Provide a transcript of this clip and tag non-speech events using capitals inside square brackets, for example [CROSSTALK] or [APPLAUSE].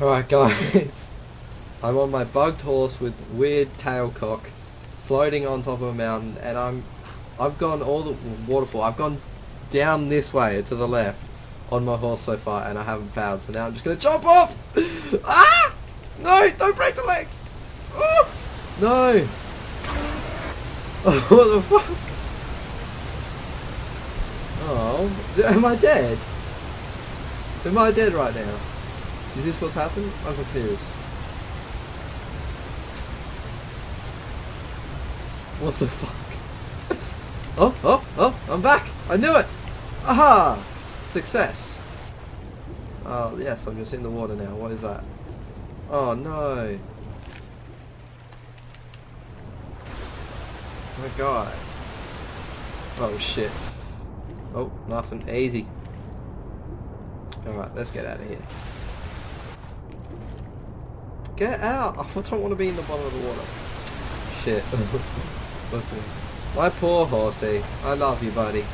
Alright guys, [LAUGHS] I'm on my bugged horse with weird tail cock floating on top of a mountain and I'm I've gone all the waterfall. I've gone down this way to the left on my horse so far and I haven't found so now I'm just gonna jump off! [LAUGHS] ah! No! Don't break the legs! Oh! No! Oh, [LAUGHS] what the fuck? Oh, am I dead? Am I dead right now? Is this what's happened? I'm confused. What the fuck? [LAUGHS] oh, oh, oh, I'm back! I knew it! Aha! Success. Oh, yes, I'm just in the water now. What is that? Oh, no. my god. Oh shit. Oh, nothing. Easy. Alright, let's get out of here. Get out! I don't want to be in the bottom of the water. Shit. [LAUGHS] my poor horsey. I love you, buddy.